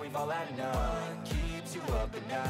we've all had enough What keeps you up at night?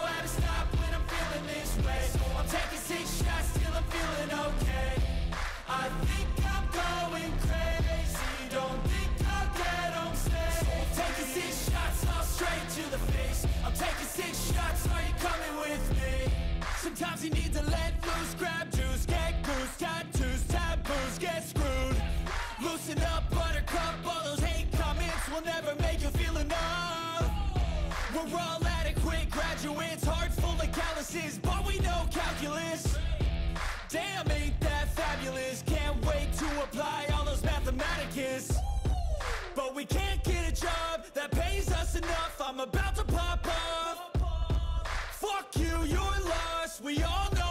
way So I'm taking six shots till I'm feeling okay. I think calculus. Damn, ain't that fabulous. Can't wait to apply all those mathematicus. But we can't get a job that pays us enough. I'm about to pop off Fuck you, you're lost. We all know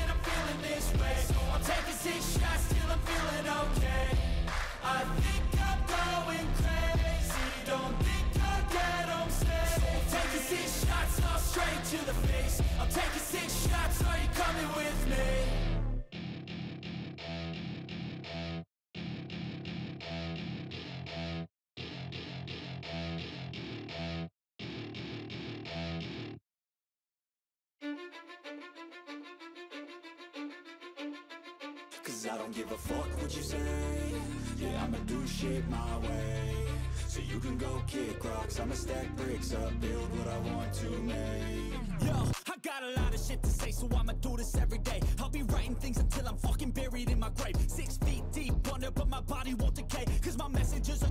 this way. So I'm taking six shots till I'm feeling okay. I think I'm going crazy. Don't think I'll get home safe So I'm taking six shots all straight to the face. I'm taking six shots, are you coming with me? Do shit my way. So you can go kick rocks. I'ma stack bricks up, build what I want to make. Yo, I got a lot of shit to say So I'ma do this every day. I'll be writing things until I'm fucking buried in my grave. Six feet deep under, but my body won't decay Cause my messages are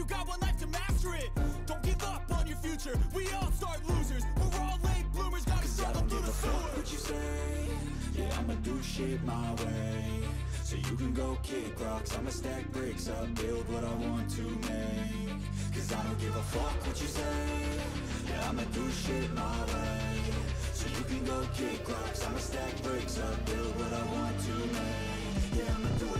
You got one life to master it. Don't give up on your future. We all start losers. We're all late bloomers. Gotta struggle through the sewer. what you say. Yeah, I'ma do shit my way. So you can go kick rocks. I'ma stack bricks up, build what I want to make. Cause I don't give a fuck what you say. Yeah, I'ma do shit my way. So you can go kick rocks. I'ma stack bricks up, build what I want to make. Yeah, I'ma do it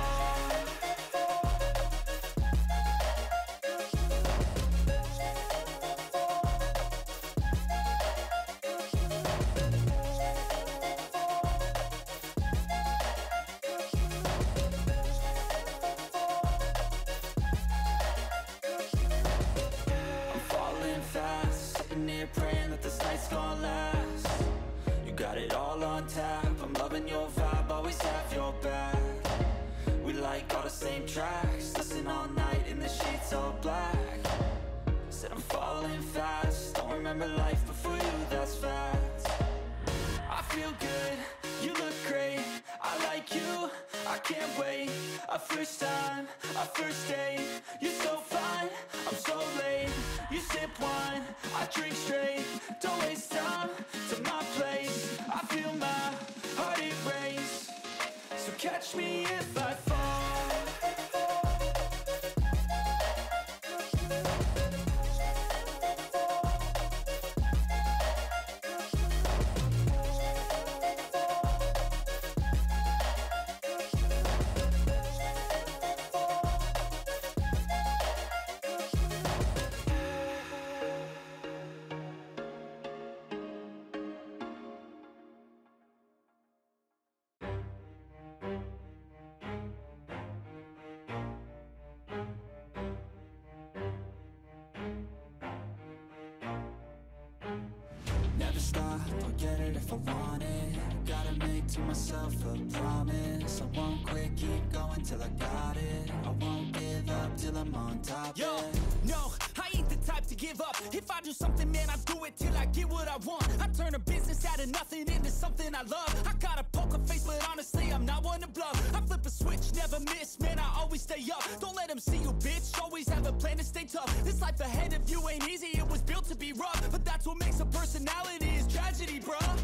stop, I'll get it if I want it Gotta make to myself a promise I won't quit, keep going till I got it I won't give up till I'm on top, Yo, no, I ain't the type to give up. If I do something, man, I do it till I get what I want. I turn a business out of nothing into something I love. I got a poker face, but honestly, not one to bluff. I flip a switch, never miss, man, I always stay up. Don't let them see you, bitch. Always have a plan to stay tough. This life ahead of you ain't easy, it was built to be rough. But that's what makes a personality is tragedy, bruh.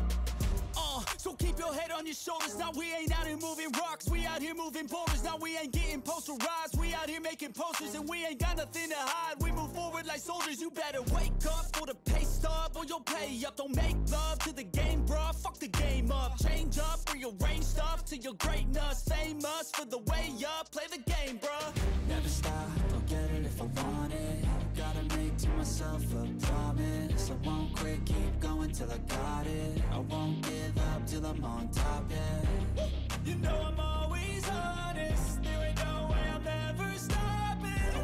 Uh, so keep your head on your shoulders. Now we ain't out here moving rocks. We out here moving boulders. Now we ain't getting posterized. We out here making posters and we ain't got nothing to hide. We move forward like soldiers. You better wake up for the pay stub or you'll pay up. Don't make love to the game, bruh. Fuck the game up. Change up, rearrange stuff to your greatness. Famous for the way up. Play the game, bruh. Never stop, I'll get it if I want it Gotta make to myself a promise I won't quit, keep going till I got it I won't give up till I'm on top, yeah You know I'm always honest.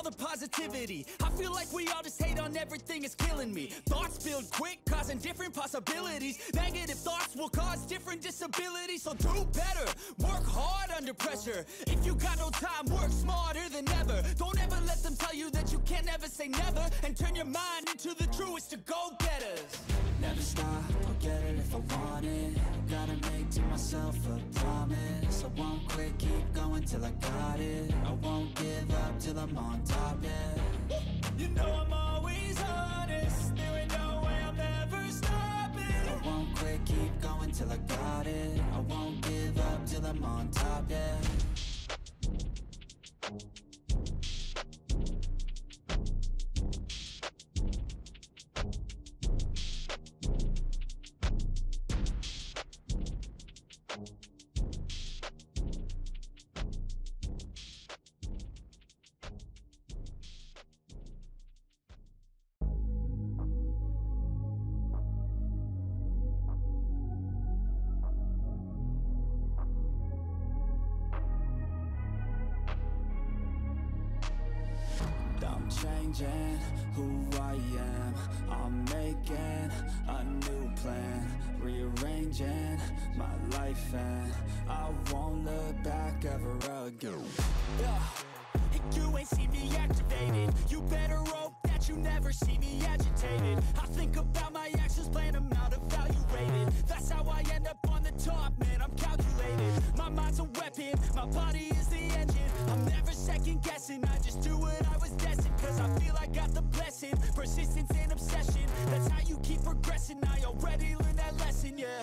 all the positivity? I feel like we all just hate on everything, it's killing me. Thoughts build quick, causing different possibilities. Negative thoughts will cause different disabilities, so do better. Work hard under pressure. If you got no time, work smarter than ever. Don't ever let them tell you that you can never say never, and turn your mind into the truest to go-getters. Never stop, get it if I want it. Gotta make to myself a promise. I won't quit, keep going till I got it. I won't give up till I'm on top, yeah. You know I'm always honest. There ain't no way I'm ever stopping. I won't quit, keep going till I got it. I won't give up till I'm on top, yeah Rearranging my life and I won't look back ever again Yeah. You ain't see me activated. You better hope that you never see me agitated. I think about my actions, plan them out, evaluated. That's how I end up on the top, man. I'm calculated. My mind's a weapon, my body is the engine. I'm never second guessing. I just do what I was destined. Cause I feel I got the blessing. Persistence and obsession. That's how you keep progressing. I already learned that lesson, yeah.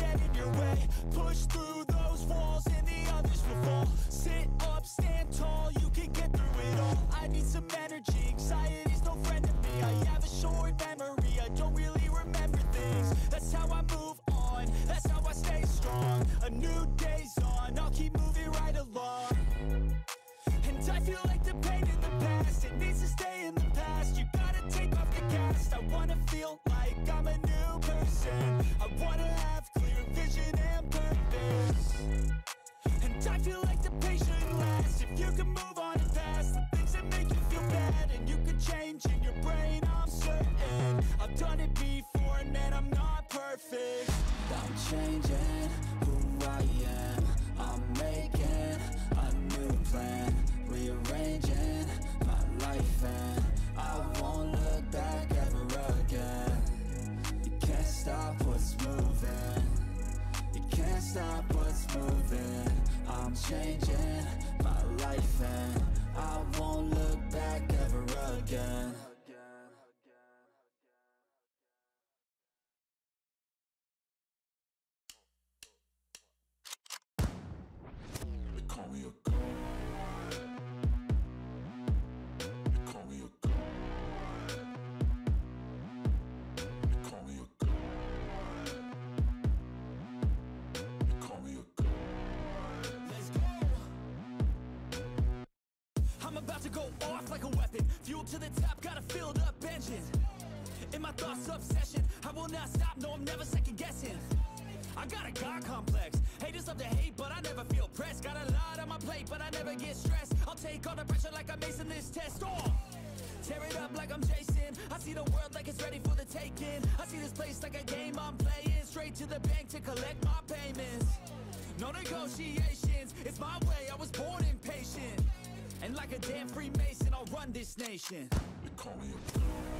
get in your way. Push through those walls and the others will fall. Sit up, stand tall, you can get through it all. I need some energy, got a filled up engine. In my thoughts, obsession. I will not stop, no, I'm never second guessing. I got a God complex. Haters love to hate, but I never feel pressed. Got a lot on my plate, but I never get stressed. I'll take all the pressure like I'm acing this test. Oh! Tear it up like I'm Jason. I see the world like it's ready for the taking. I see this place like a game I'm playing. Straight to the bank to collect my payments. No negotiations, it's my way. I was born impatient. And like a damn Freemason, I'll run this nation. Call me a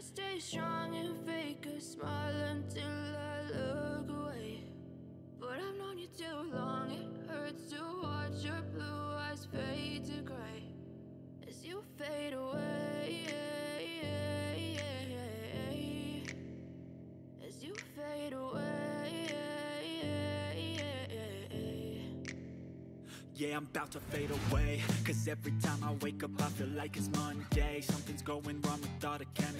To stay strong and fake a smile until I look away. But I've known you too long, it hurts to watch your blue eyes fade to gray as you fade away. As you fade away. Yeah, I'm about to fade away Cause every time I wake up I feel like it's Monday Something's going wrong with all the chemicals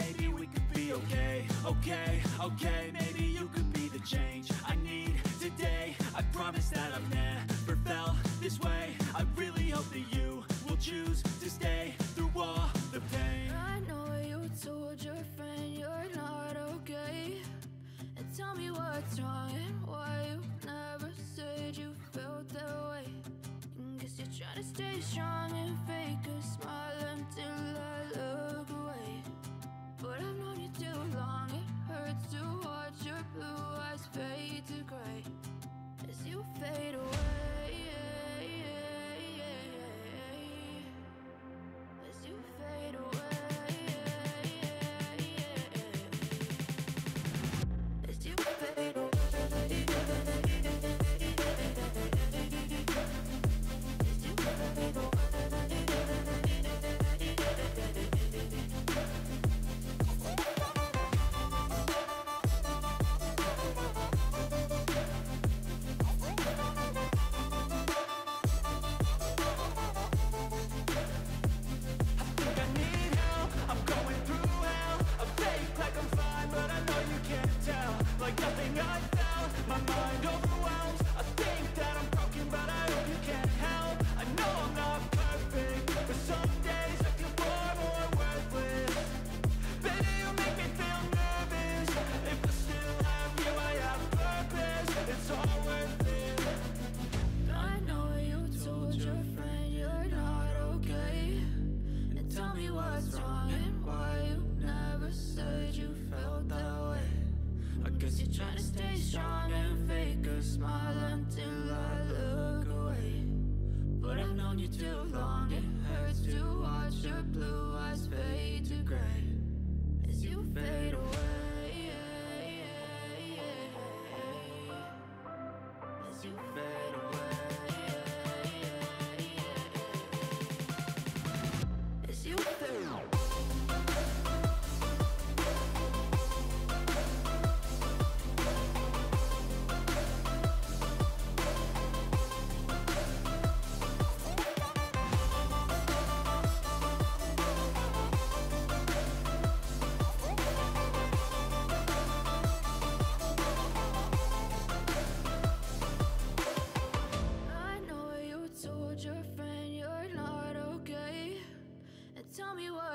okay Okay, maybe you could be the change I need today I promise that I've never felt this way I really hope that you will choose to stay through all the pain I know you told your friend you're not okay. And tell me what's wrong and why you never said you felt that way. And guess you're trying to stay strong and fake a smile until I look hurts to watch your blue eyes fade to gray as you fade away. As you fade away,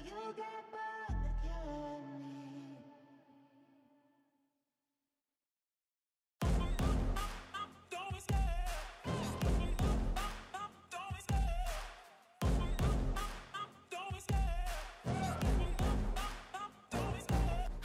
You got.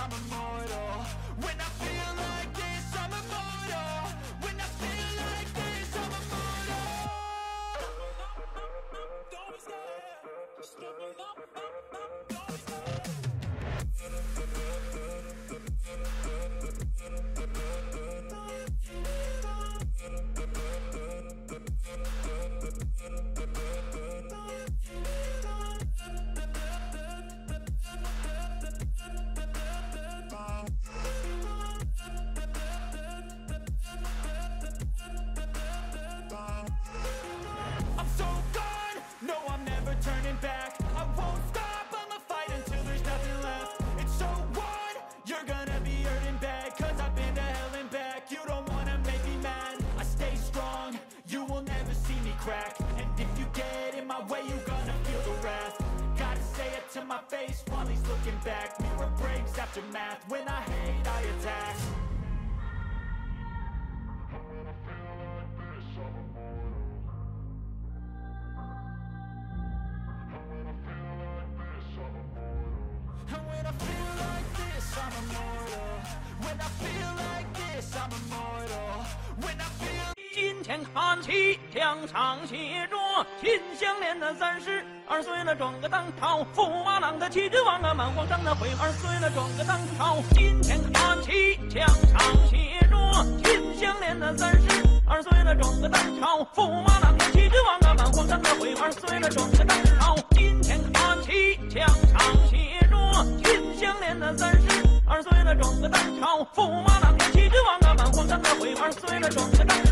I'm immortal. 金钱看齐，墙上写着金项链的三十二岁了，装个当朝；驸马郎的气质旺啊，满皇上的徽二岁了，装个当朝。金钱看齐，墙上写着金项链的三十二岁了，装个当朝；驸马郎的气质旺啊，满皇上的徽二岁了，装个当朝。金钱看齐，墙上写着金项链的三十，装个蛋朝驸马郎一起去往那满皇上的会儿碎了装个蛋。